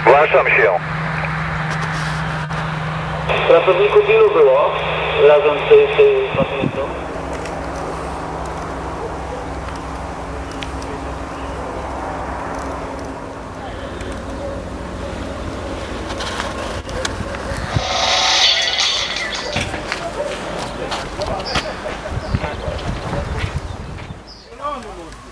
Zgłaszam się. Pracowników ilu było razem z, z, z Phenomenal.